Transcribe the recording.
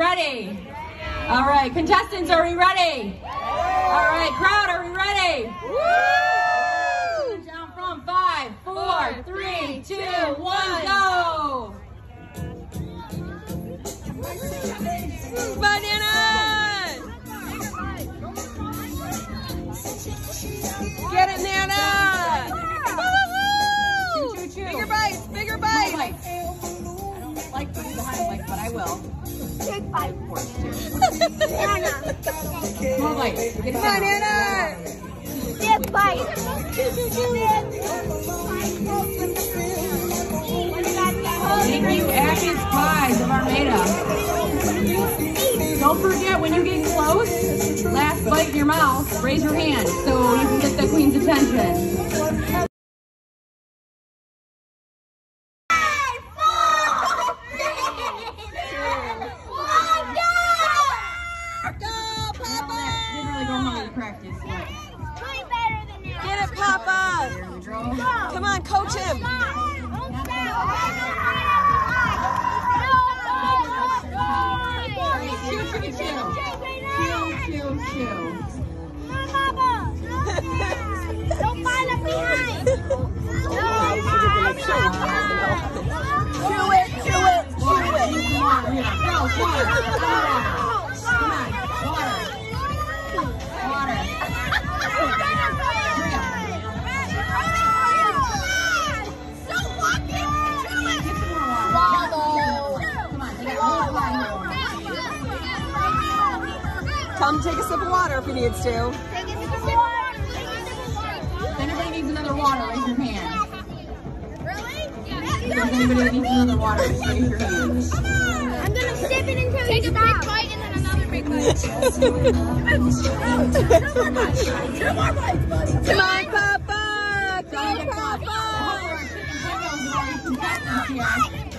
ready? All right, contestants, are we ready? All right, crowd, are we ready? Woo! Down from five, four, three, two, one, go! Bananas! Get it, Nana! Bigger bites, bigger bites! I don't like be behind like, but I will. Big bite. Small bite. Get Come on, Anna. Big bite. Thank you, Atkins Pies of Armada. Don't forget, when you get close, last bite in your mouth, raise your hand so you can get the queen's attention. Didn't really go home to practice yet. Get it, Papa. Come on, coach him. Choo, choo, choo. Choo, choo, choo. Don't here. Come take a sip of water if he needs to. If anybody needs another water, raise your hand. If anybody needs another water, just raise your hand. I'm gonna sip it until Take a big bite and then another big bite. Two more bites, buddy. Come on, Papa. Go, Papa. Chicken